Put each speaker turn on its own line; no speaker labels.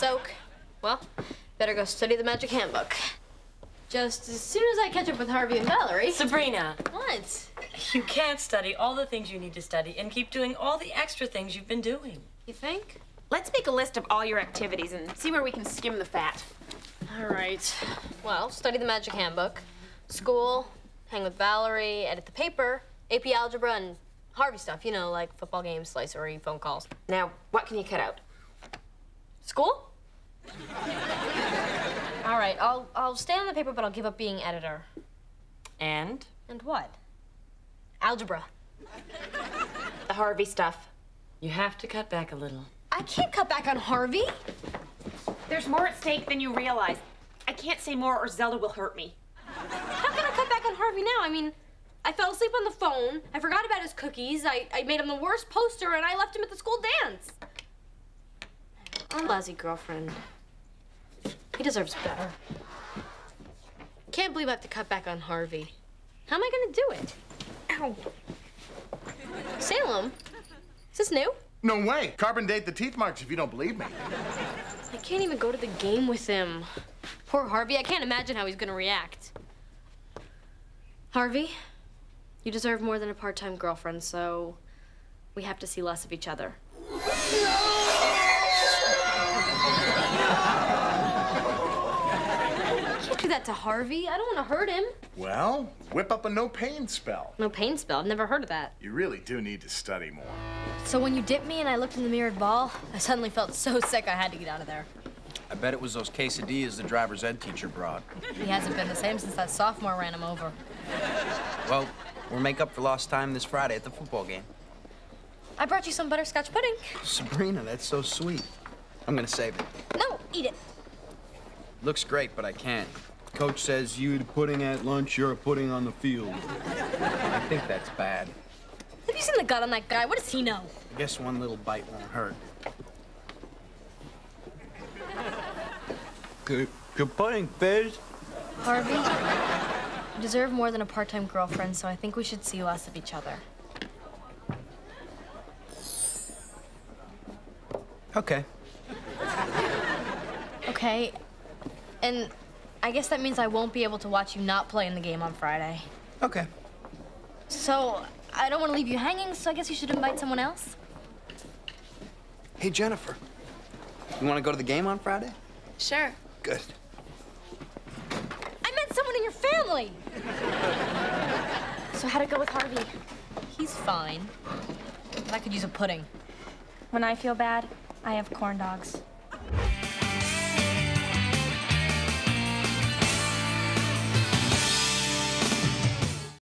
soak. Well, better go study the magic handbook. Just as soon as I catch up with Harvey and Valerie.
Sabrina.
What?
You can't study all the things you need to study and keep doing all the extra things you've been doing.
You think?
Let's make a list of all your activities and see where we can skim the fat.
All right. Well, study the magic handbook, school, hang with Valerie, edit the paper, AP algebra, and Harvey stuff. You know, like football games, slicery, phone calls.
Now, what can you cut out?
School? All right, I'll I'll stay on the paper, but I'll give up being editor.
And?
And what? Algebra.
The Harvey stuff.
You have to cut back a little.
I can't cut back on Harvey.
There's more at stake than you realize. I can't say more or Zelda will hurt me.
How can I cut back on Harvey now? I mean, I fell asleep on the phone. I forgot about his cookies. I, I made him the worst poster, and I left him at the school dance. A lousy girlfriend. He deserves better. Can't believe I have to cut back on Harvey. How am I gonna do it? Ow. Salem, is this new?
No way. Carbon date the teeth marks if you don't believe me.
I can't even go to the game with him. Poor Harvey. I can't imagine how he's gonna react. Harvey, you deserve more than a part-time girlfriend, so we have to see less of each other. That to Harvey. I don't want to hurt him.
Well, whip up a no pain spell.
No pain spell. I've never heard of that.
You really do need to study more.
So when you dipped me and I looked in the mirrored ball, I suddenly felt so sick I had to get out of there.
I bet it was those quesadillas the driver's ed teacher brought.
He hasn't been the same since that sophomore ran him over.
Well, we'll make up for lost time this Friday at the football game.
I brought you some butterscotch pudding.
Sabrina, that's so sweet. I'm gonna save it.
No, eat it.
Looks great, but I can't. Coach says you eat a pudding at lunch, you're a pudding on the field. I think that's bad.
Have you seen the gut on that guy? What does he know?
I guess one little bite won't hurt. Good, good pudding, Fizz.
Harvey, you deserve more than a part-time girlfriend, so I think we should see less of each other.
Okay.
Okay, and I guess that means I won't be able to watch you not play in the game on Friday.
Okay.
So I don't want to leave you hanging, so I guess you should invite someone else.
Hey, Jennifer. You want to go to the game on Friday?
Sure.
Good.
I met someone in your family.
So how'd it go with Harvey?
He's fine, but I could use a pudding.
When I feel bad, I have corn dogs.